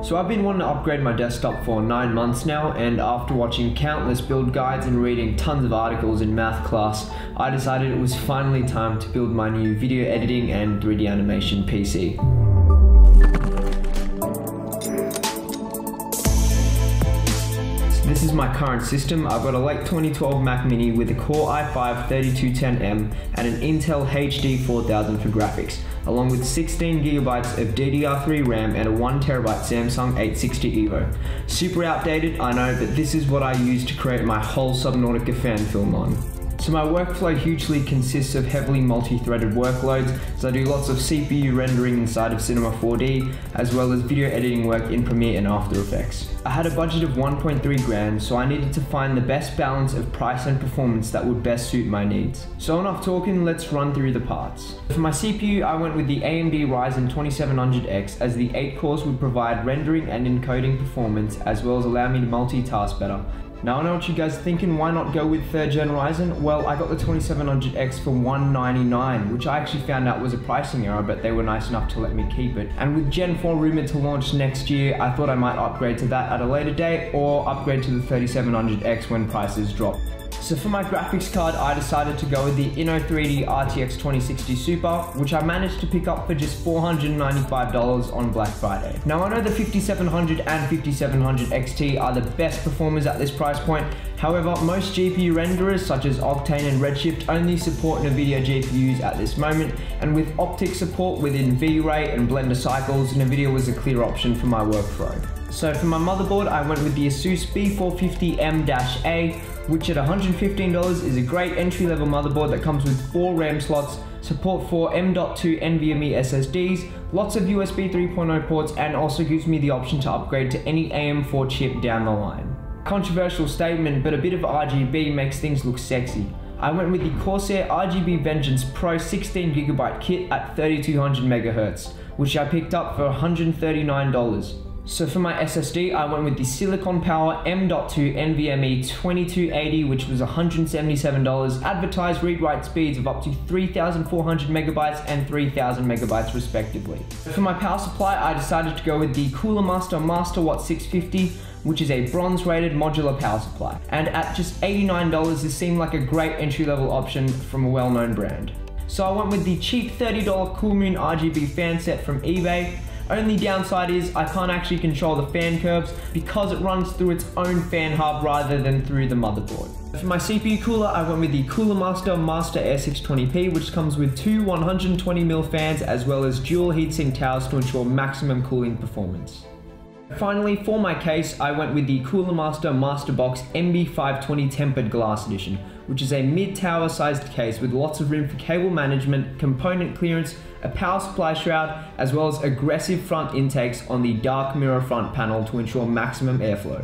So I've been wanting to upgrade my desktop for 9 months now and after watching countless build guides and reading tons of articles in math class, I decided it was finally time to build my new video editing and 3D animation PC. This is my current system. I've got a late 2012 Mac Mini with a Core i5-3210M and an Intel HD 4000 for graphics, along with 16GB of DDR3 RAM and a 1TB Samsung 860 EVO. Super outdated, I know, but this is what I use to create my whole Subnautica fan film on. So my workflow hugely consists of heavily multi-threaded workloads, so I do lots of CPU rendering inside of Cinema 4D, as well as video editing work in Premiere and After Effects. I had a budget of 1.3 grand, so I needed to find the best balance of price and performance that would best suit my needs. So enough talking, let's run through the parts. For my CPU, I went with the AMD Ryzen 2700X as the 8 cores would provide rendering and encoding performance as well as allow me to multitask better. Now I know what you guys are thinking, why not go with 3rd gen Ryzen? Well, I got the 2700X for 199 which I actually found out was a pricing error, but they were nice enough to let me keep it. And with Gen 4 rumored to launch next year, I thought I might upgrade to that at a later date, or upgrade to the 3700X when prices drop. So for my graphics card, I decided to go with the Inno3D RTX 2060 Super, which I managed to pick up for just $495 on Black Friday. Now I know the 5700 and 5700 XT are the best performers at this price point, however most GPU renderers such as Octane and Redshift only support NVIDIA GPUs at this moment, and with OptiX support within V-Ray and Blender Cycles, NVIDIA was a clear option for my workflow. So for my motherboard, I went with the Asus B450M-A, which at $115 is a great entry-level motherboard that comes with 4 RAM slots, support for M.2 NVMe SSDs, lots of USB 3.0 ports, and also gives me the option to upgrade to any AM4 chip down the line. Controversial statement, but a bit of RGB makes things look sexy. I went with the Corsair RGB Vengeance Pro 16GB kit at 3200 MHz, which I picked up for $139. So for my SSD, I went with the Silicon Power M.2 NVMe 2280, which was $177, advertised read-write speeds of up to 3,400 megabytes and 3,000 megabytes respectively. For my power supply, I decided to go with the Cooler Master Masterwatt 650, which is a bronze rated modular power supply. And at just $89, this seemed like a great entry level option from a well known brand. So I went with the cheap $30 Coolmoon RGB fan set from eBay, only downside is I can't actually control the fan curves because it runs through its own fan hub rather than through the motherboard. For my CPU cooler, I went with the Cooler Master Master Air 620p, which comes with two 120mm fans as well as dual heatsink towers to ensure maximum cooling performance. Finally, for my case, I went with the Cooler Master Masterbox MB520 Tempered Glass Edition, which is a mid-tower sized case with lots of room for cable management, component clearance, a power supply shroud, as well as aggressive front intakes on the dark mirror front panel to ensure maximum airflow.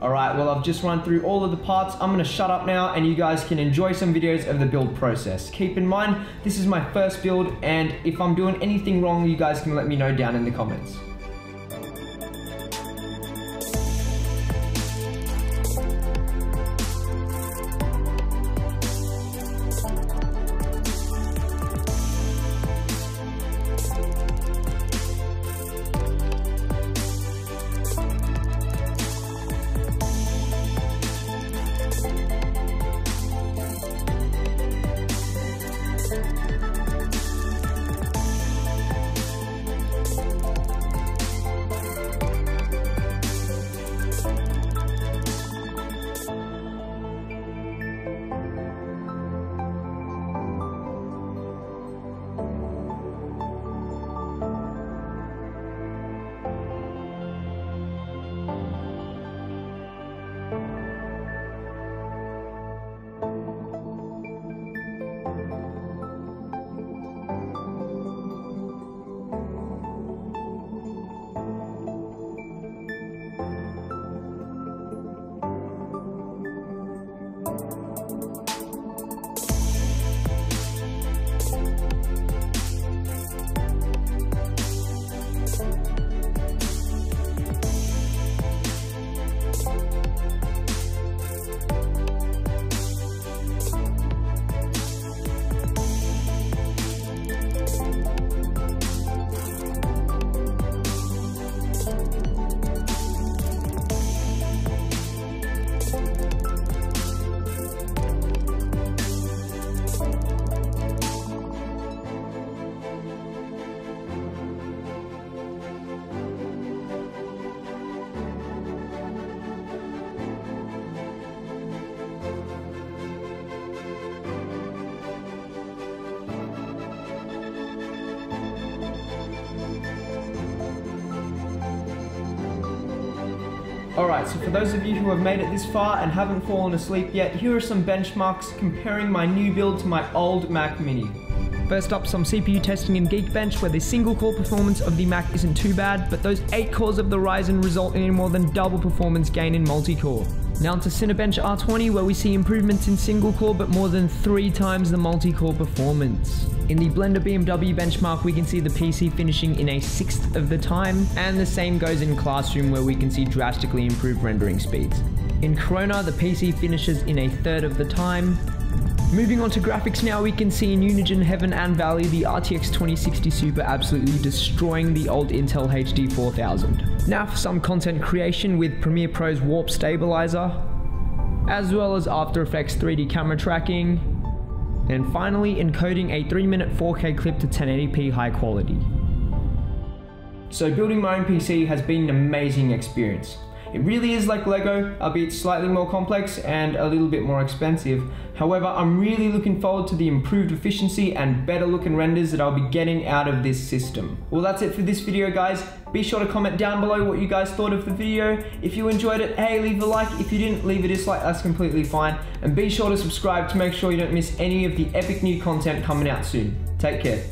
Alright, well I've just run through all of the parts. I'm gonna shut up now and you guys can enjoy some videos of the build process. Keep in mind, this is my first build and if I'm doing anything wrong, you guys can let me know down in the comments. Alright, so for those of you who have made it this far and haven't fallen asleep yet, here are some benchmarks comparing my new build to my old Mac Mini. First up, some CPU testing in Geekbench, where the single core performance of the Mac isn't too bad, but those 8 cores of the Ryzen result in more than double performance gain in multi-core. Now to Cinebench R20 where we see improvements in single core but more than 3 times the multi-core performance. In the Blender BMW benchmark we can see the PC finishing in a sixth of the time and the same goes in Classroom where we can see drastically improved rendering speeds. In Corona the PC finishes in a third of the time Moving on to graphics now, we can see in Unigine Heaven and Valley the RTX 2060 Super absolutely destroying the old Intel HD 4000. Now for some content creation with Premiere Pro's Warp Stabilizer, as well as After Effects 3D camera tracking, and finally encoding a 3 minute 4K clip to 1080p high quality. So building my own PC has been an amazing experience. It really is like Lego, albeit slightly more complex and a little bit more expensive. However, I'm really looking forward to the improved efficiency and better looking renders that I'll be getting out of this system. Well, that's it for this video, guys. Be sure to comment down below what you guys thought of the video. If you enjoyed it, hey, leave a like. If you didn't, leave a dislike, that's completely fine. And be sure to subscribe to make sure you don't miss any of the epic new content coming out soon. Take care.